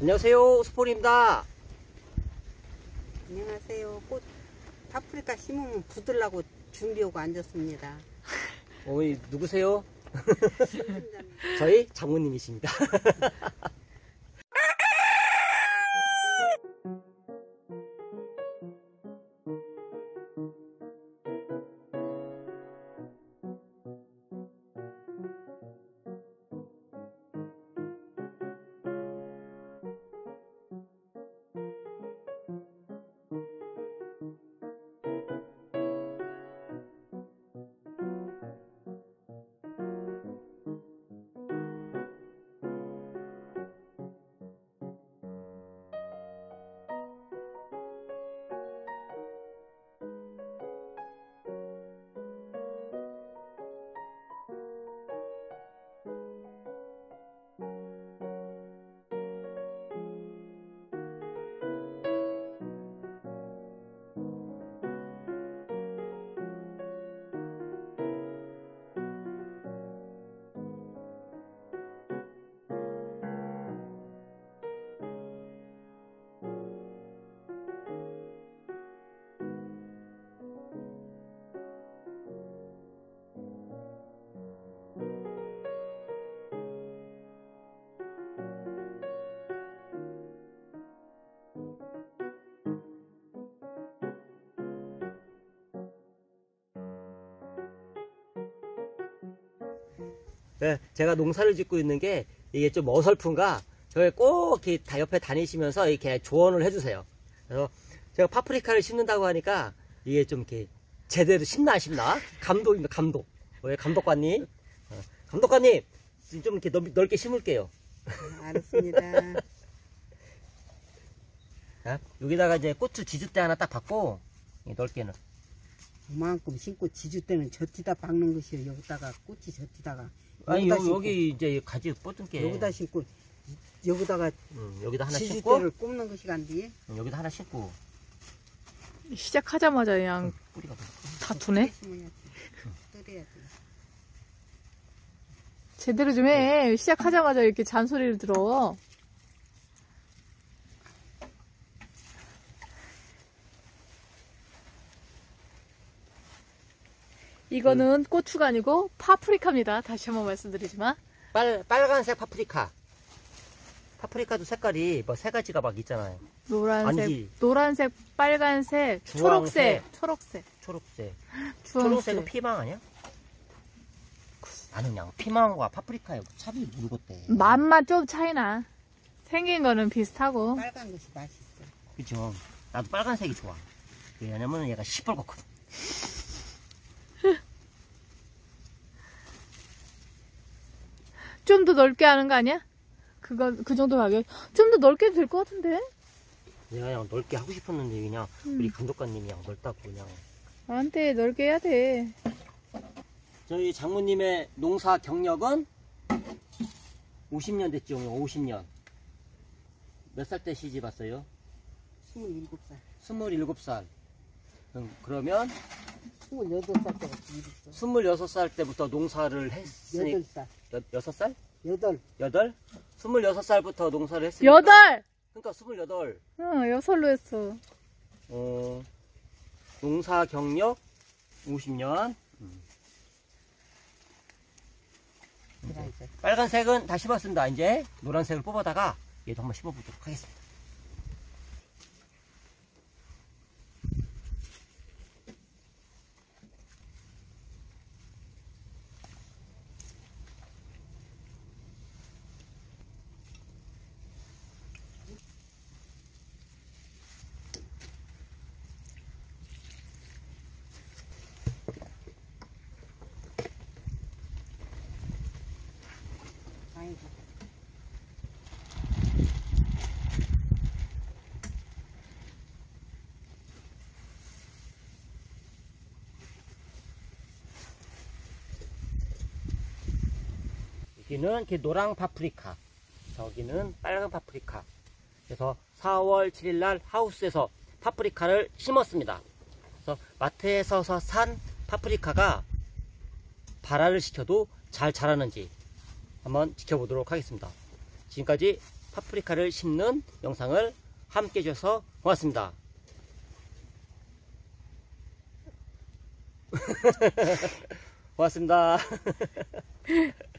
안녕하세요. 스포입니다. 안녕하세요. 꽃 파프리카 심으면 부들라고 준비하고 앉았습니다. 어머니 누구세요? 저희 장모님이십니다. 제가 농사를 짓고 있는 게 이게 좀 어설픈가 저희 꼭 이렇게 다 옆에 다니시면서 이렇게 조언을 해주세요. 그래서 제가 파프리카를 심는다고 하니까 이게 좀 이렇게 제대로 심나 안 심나 감독입니다. 감독. 왜 감독관님? 어, 감독관님 좀 이렇게 넓, 넓게 심을게요. 네, 알았습니다. 자, 여기다가 이제 고추 지주대 하나 딱 받고 이 넓게는 그만큼 심고 지주 때는 젖티다 박는 것이요. 여기다가 꽃이 젖티다가 아니 여기다 여, 심고, 여기 이제 가지 뻗은 게 여기다 심고 여기다가 음, 여기다 하나 지주 심고 때를 꼽는 것이 간디. 음, 여기다 하나 심고 시작하자마자 그냥 뿌리가 보여. 다투네? 심어야지. 떨어야지. 제대로 좀 해. 시작하자마자 이렇게 잔소리를 들어. 이거는 고추가 아니고 파프리카입니다. 다시 한번 말씀드리지만. 빨, 빨간색 파프리카. 파프리카도 색깔이 뭐 세 가지가 막 있잖아요. 노란색, 아니지. 노란색, 빨간색, 주황색. 초록색, 초록색, 초록색. 주황색. 초록색 은 피망 아니야? 나는 그냥 피망과 파프리카의 차이 모르겠대. 맛만 좀 차이나. 생긴 거는 비슷하고. 빨간 것이 맛있어. 그쵸. 나도 빨간색이 좋아. 왜냐면 얘가 시뻘겋거든. 좀 더 넓게 하는 거 아니야? 그거, 그 정도 가격. 좀 더 넓게 될것 같은데? 내가 그냥 넓게 하고 싶었는데 그냥 우리 감독관님이 그냥 넓다고 그냥. 나한테 넓게 해야 돼. 저희 장모님의 농사 경력은 50년 됐죠. 50년. 몇 살 때 시집 왔어요? 27살. 27살. 음, 그러면 28살 때가 일했어. 26살 때부터 농사를 했으니 8살. 여, 6살? 8. 여덟? 26살부터 농사를 했으니까 여덟! 그러니까 28. 어, 여설로 했어. 어, 농사 경력 50년. 그래, 이제. 빨간색은 다 심었습니다. 이제 노란색을 뽑아다가 얘도 한번 심어보도록 하겠습니다. 여기는 이렇게 노랑 파프리카, 저기는 빨간 파프리카. 그래서 4월 7일 날 하우스에서 파프리카를 심었습니다. 그래서 마트에서 산 파프리카가 발아를 시켜도 잘 자라는지 한번 지켜보도록 하겠습니다. 지금까지 파프리카를 심는 영상을 함께 해주셔서 고맙습니다. 고맙습니다.